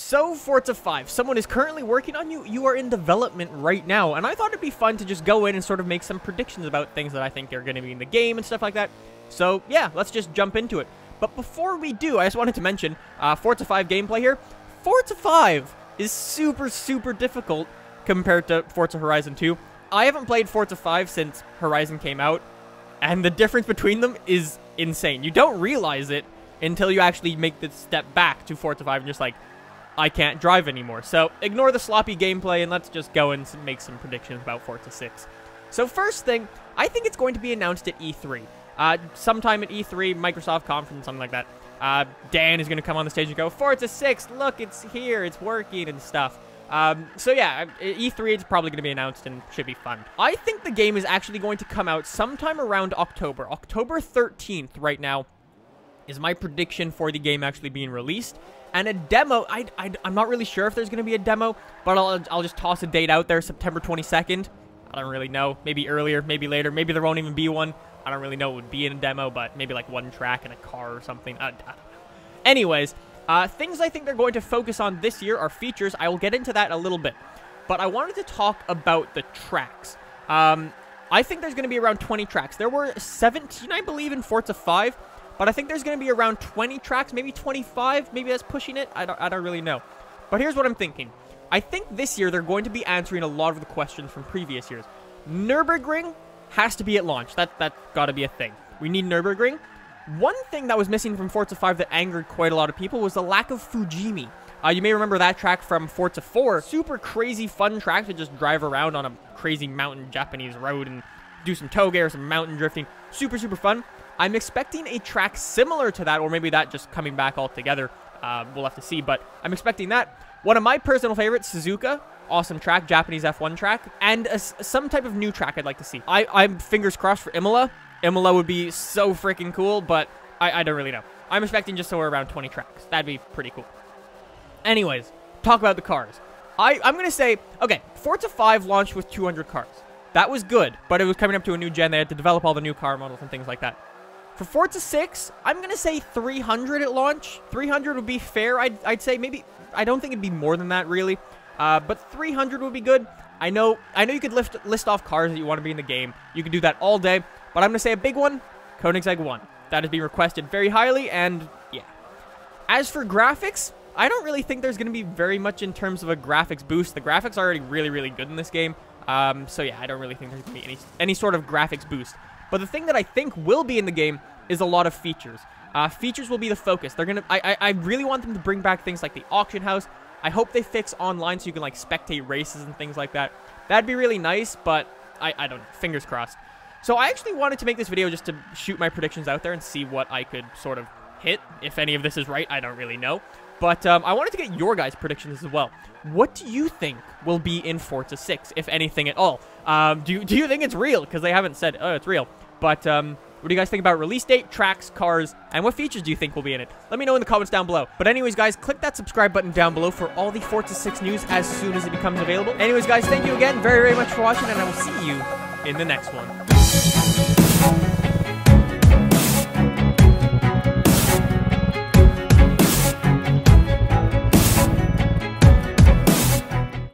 So, Forza 5, someone is currently working on you, you are in development right now, and I thought it'd be fun to just go in and sort of make some predictions about things that I think are going to be in the game and stuff like that. So, yeah, let's just jump into it. But before we do, I just wanted to mention, uh, Forza 5 gameplay here. Forza 5 is super, super difficult compared to Forza Horizon 2. I haven't played Forza 5 since Horizon came out, and the difference between them is insane. You don't realize it until you actually make the step back to Forza 5 and just like, I can't drive anymore. So ignore the sloppy gameplay and let's just go and make some predictions about Forza 6. So first thing, I think it's going to be announced at E3. Uh, sometime at E3, Microsoft conference, something like that. Uh, Dan is going to come on the stage and go, Forza 6, look, it's here, it's working and stuff. Um, so yeah, E3 is probably going to be announced and should be fun. I think the game is actually going to come out sometime around October. October 13th right now is my prediction for the game actually being released. And a demo, I, I, am not really sure if there's going to be a demo, but I'll, I'll just toss a date out there, September 22nd. I don't really know. Maybe earlier, maybe later. Maybe there won't even be one. I don't really know it would be in a demo, but maybe like one track in a car or something. I, I don't know. Anyways, uh, things I think they're going to focus on this year are features. I will get into that a little bit. But I wanted to talk about the tracks. Um, I think there's going to be around 20 tracks. There were 17, I believe, in Forza 5. But I think there's going to be around 20 tracks, maybe 25. Maybe that's pushing it. I don't, I don't really know. But here's what I'm thinking. I think this year they're going to be answering a lot of the questions from previous years. Nürburgring has to be at launch. That that got to be a thing. We need Nürburgring. One thing that was missing from Forza 5 that angered quite a lot of people was the lack of Fujimi. Uh, you may remember that track from Forza 4. Super crazy fun track to just drive around on a crazy mountain Japanese road and do some toge or some mountain drifting. Super, super fun. I'm expecting a track similar to that, or maybe that just coming back altogether. Uh, we'll have to see, but I'm expecting that. One of my personal favorites, Suzuka. Awesome track, Japanese F1 track, and a, some type of new track I'd like to see. I, I'm fingers crossed for Imola. Imola would be so freaking cool, but I, I don't really know. I'm expecting just somewhere around 20 tracks. That'd be pretty cool. Anyways, talk about the cars. I, I'm going to say, okay, Forza 5 launched with 200 cars. That was good, but it was coming up to a new gen. They had to develop all the new car models and things like that. For Forza 6, I'm going to say 300 at launch. 300 would be fair. I'd, I'd say maybe, I don't think it'd be more than that, really. Uh, but 300 would be good. I know I know you could lift, list off cars that you want to be in the game. You could do that all day. But I'm going to say a big one, Koenigsegg 1. That has been requested very highly, and yeah. As for graphics, I don't really think there's going to be very much in terms of a graphics boost. The graphics are already really, really good in this game. Um, so yeah, I don't really think there's going to be any, any sort of graphics boost. But the thing that I think will be in the game is a lot of features. Uh, features will be the focus. They're gonna. I, I, I really want them to bring back things like the auction house. I hope they fix online so you can like spectate races and things like that. That'd be really nice, but I, I don't know. Fingers crossed. So I actually wanted to make this video just to shoot my predictions out there and see what I could sort of hit. If any of this is right, I don't really know. But um, I wanted to get your guys' predictions as well. What do you think will be in Forza 6, if anything at all? Um, do, you, do you think it's real? Because they haven't said, oh, it's real. But um, what do you guys think about release date, tracks, cars, and what features do you think will be in it? Let me know in the comments down below. But anyways, guys, click that subscribe button down below for all the Forza 6 news as soon as it becomes available. Anyways, guys, thank you again very, very much for watching, and I will see you in the next one.